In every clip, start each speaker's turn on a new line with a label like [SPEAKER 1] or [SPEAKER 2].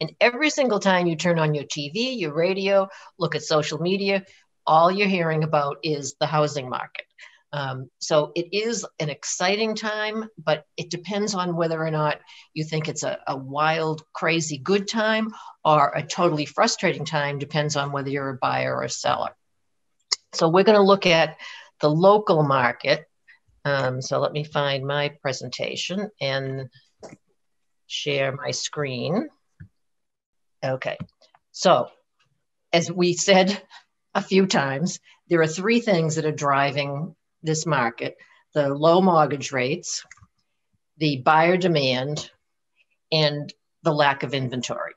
[SPEAKER 1] And every single time you turn on your TV, your radio, look at social media, all you're hearing about is the housing market. Um, so it is an exciting time, but it depends on whether or not you think it's a, a wild, crazy good time or a totally frustrating time, depends on whether you're a buyer or a seller. So we're going to look at the local market. Um, so let me find my presentation and share my screen. Okay, so as we said a few times, there are three things that are driving this market the low mortgage rates, the buyer demand, and the lack of inventory.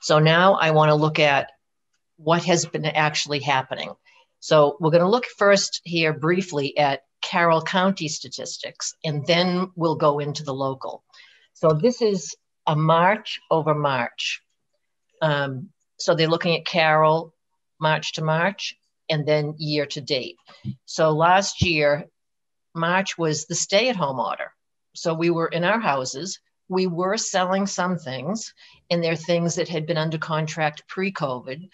[SPEAKER 1] So now I want to look at what has been actually happening. So we're going to look first here briefly at Carroll County statistics, and then we'll go into the local. So this is a March over March. Um, so they're looking at Carroll March to March, and then year to date. So last year, March was the stay at home order. So we were in our houses, we were selling some things, and there are things that had been under contract pre COVID,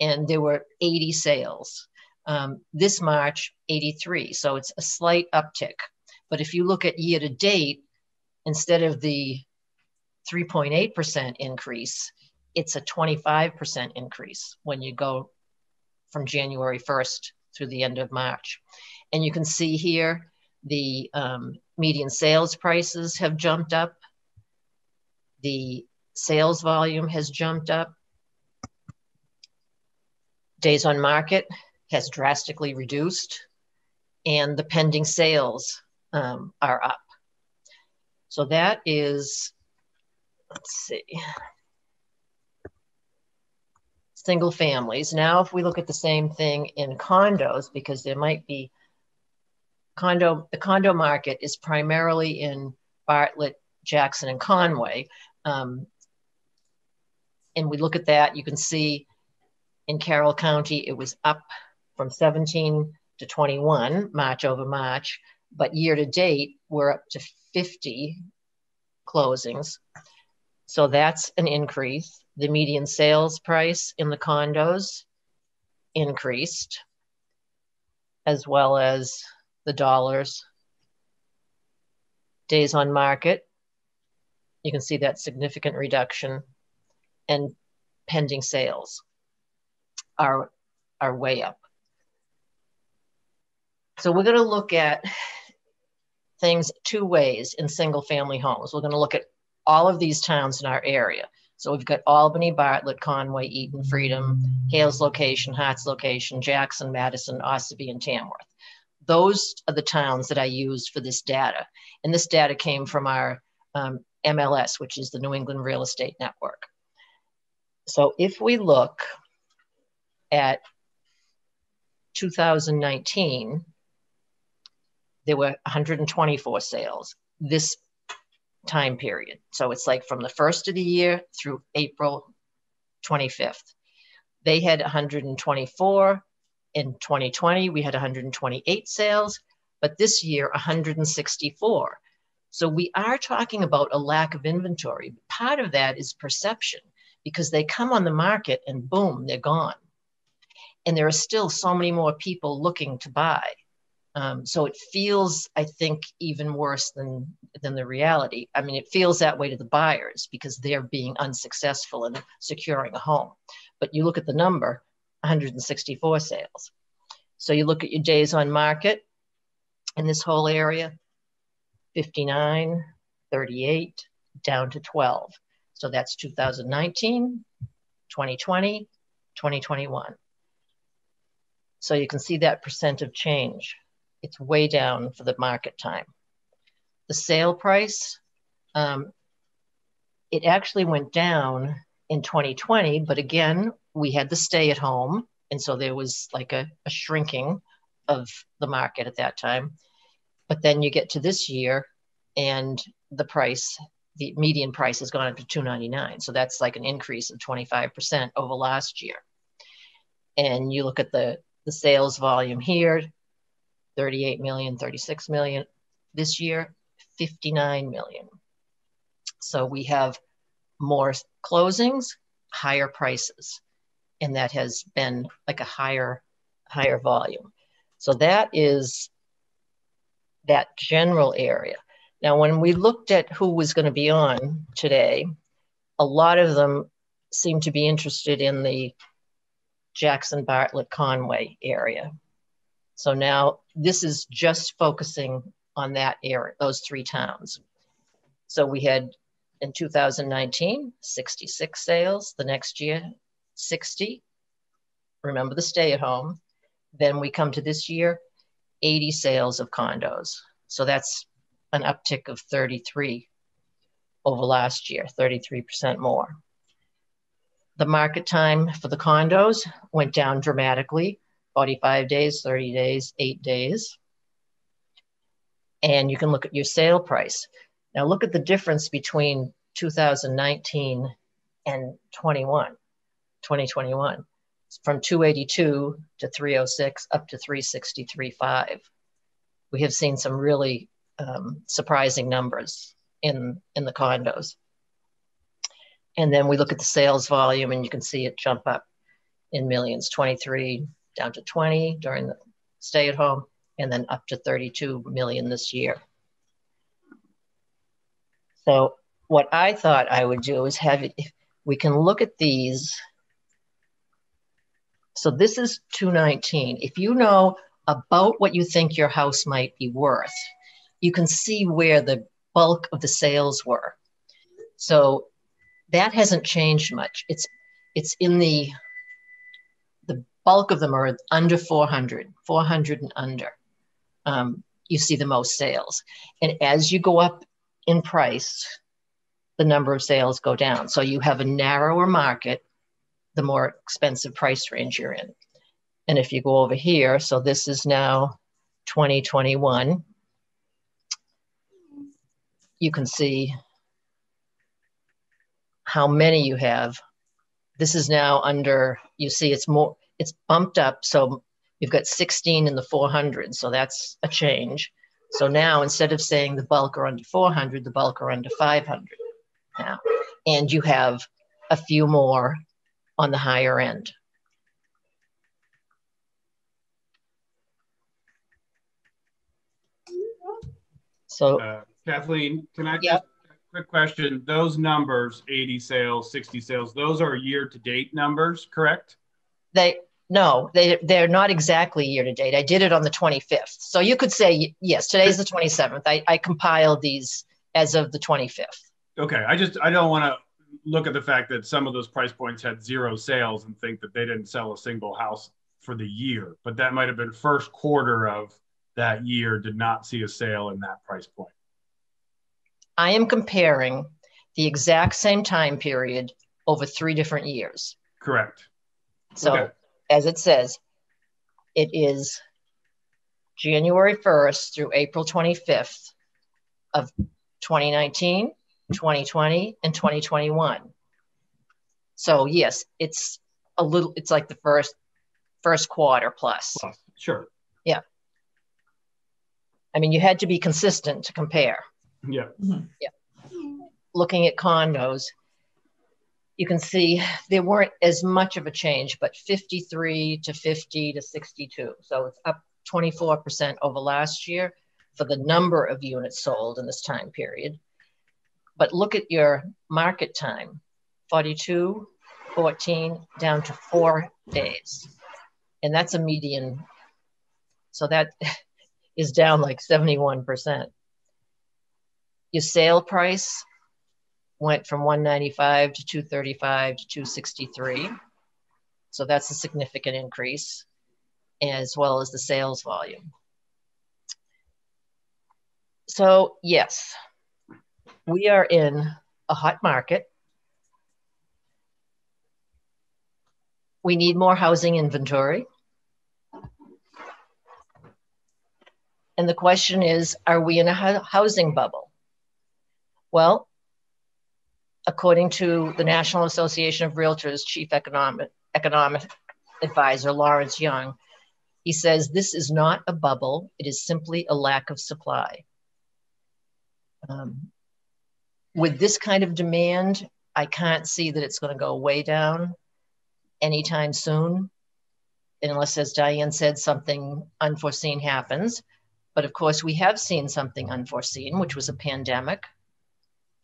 [SPEAKER 1] and there were 80 sales. Um, this March, 83. So it's a slight uptick. But if you look at year to date, instead of the 3.8% increase, it's a 25% increase when you go from January 1st through the end of March. And you can see here the um, median sales prices have jumped up. The sales volume has jumped up. Days on market has drastically reduced. And the pending sales um, are up. So that is, let's see single families. Now, if we look at the same thing in condos, because there might be condo, the condo market is primarily in Bartlett, Jackson, and Conway. Um, and we look at that, you can see in Carroll County, it was up from 17 to 21, March over March, but year to date, we're up to 50 closings. So that's an increase the median sales price in the condos increased, as well as the dollars. Days on market, you can see that significant reduction, and pending sales are, are way up. So we're going to look at things two ways in single family homes. We're going to look at all of these towns in our area. So we've got Albany, Bartlett, Conway, Eaton, Freedom, Hales location, Harts location, Jackson, Madison, Ossipee, and Tamworth. Those are the towns that I used for this data. And this data came from our um, MLS, which is the New England Real Estate Network. So if we look at 2019, there were 124 sales. This time period. So it's like from the first of the year through April 25th. They had 124 in 2020. We had 128 sales, but this year 164. So we are talking about a lack of inventory. Part of that is perception because they come on the market and boom, they're gone. And there are still so many more people looking to buy. Um, so it feels, I think, even worse than than the reality. I mean, it feels that way to the buyers because they're being unsuccessful in securing a home. But you look at the number, 164 sales. So you look at your days on market in this whole area, 59, 38, down to 12. So that's 2019, 2020, 2021. So you can see that percent of change it's way down for the market time. The sale price, um, it actually went down in 2020, but again, we had the stay at home. And so there was like a, a shrinking of the market at that time. But then you get to this year and the price, the median price has gone up to 299. So that's like an increase of 25% over last year. And you look at the, the sales volume here, 38 million, 36 million. This year, 59 million. So we have more closings, higher prices. And that has been like a higher, higher volume. So that is that general area. Now, when we looked at who was going to be on today, a lot of them seem to be interested in the Jackson Bartlett Conway area. So now this is just focusing on that area, those three towns. So we had in 2019, 66 sales. The next year, 60. Remember the stay at home. Then we come to this year, 80 sales of condos. So that's an uptick of 33 over last year, 33% more. The market time for the condos went down dramatically 45 days, 30 days, eight days. And you can look at your sale price. Now look at the difference between 2019 and 21, 2021. from 282 to 306 up to 363.5. We have seen some really um, surprising numbers in, in the condos. And then we look at the sales volume and you can see it jump up in millions, 23 down to 20 during the stay at home, and then up to 32 million this year. So what I thought I would do is have it, we can look at these. So this is 219. If you know about what you think your house might be worth, you can see where the bulk of the sales were. So that hasn't changed much. It's it's in the bulk of them are under 400, 400 and under. Um, you see the most sales, and as you go up in price, the number of sales go down. So you have a narrower market, the more expensive price range you're in. And if you go over here, so this is now 2021, you can see how many you have. This is now under, you see it's more, it's bumped up. So you've got 16 in the 400. So that's a change. So now instead of saying the bulk are under 400, the bulk are under 500 now. And you have a few more on the higher end. So,
[SPEAKER 2] uh, Kathleen, can I yep. quick question? Those numbers, 80 sales, 60 sales, those are year to date numbers, correct?
[SPEAKER 1] They no, they they're not exactly year to date. I did it on the 25th. So you could say yes, today's the 27th. I, I compiled these as of the 25th.
[SPEAKER 2] Okay. I just I don't want to look at the fact that some of those price points had zero sales and think that they didn't sell a single house for the year. But that might have been first quarter of that year did not see a sale in that price point.
[SPEAKER 1] I am comparing the exact same time period over three different years.
[SPEAKER 2] Correct.
[SPEAKER 1] So okay as it says, it is January 1st through April 25th of 2019, 2020, and 2021. So yes, it's a little, it's like the first first quarter plus. plus.
[SPEAKER 2] Sure.
[SPEAKER 1] Yeah. I mean, you had to be consistent to compare.
[SPEAKER 2] Yeah.
[SPEAKER 1] Mm-hmm. Yeah. Looking at condos, you can see there weren't as much of a change, but 53 to 50 to 62. So it's up 24% over last year for the number of units sold in this time period. But look at your market time 42, 14, down to four days. And that's a median. So that is down like 71%. Your sale price went from 195 to 235 to 263. So that's a significant increase, as well as the sales volume. So, yes, we are in a hot market. We need more housing inventory. And the question is are we in a housing bubble? Well, according to the National Association of Realtors chief economic, economic advisor, Lawrence Yun, he says this is not a bubble, it is simply a lack of supply. Um, with this kind of demand, I can't see that it's going to go way down anytime soon, unless, as Diane said, something unforeseen happens. But of course, we have seen something unforeseen, which was a pandemic.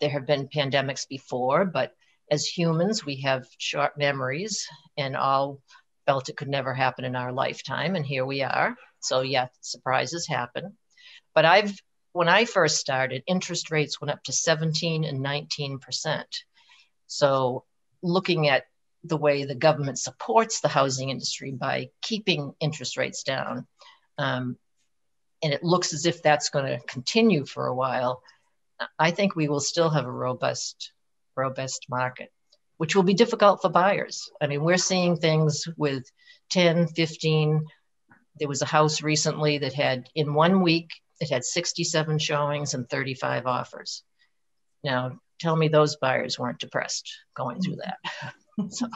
[SPEAKER 1] There have been pandemics before, but as humans, we have short memories and all felt it could never happen in our lifetime. And here we are. So, yeah, surprises happen. But I've, when I first started, interest rates went up to 17 and 19%. So, looking at the way the government supports the housing industry by keeping interest rates down, um, and it looks as if that's going to continue for a while, I think we will still have a robust, robust market, which will be difficult for buyers. I mean, we're seeing things with 10, 15. There was a house recently that had, in one week, it had 67 showings and 35 offers. Now, tell me those buyers weren't depressed going through that. so.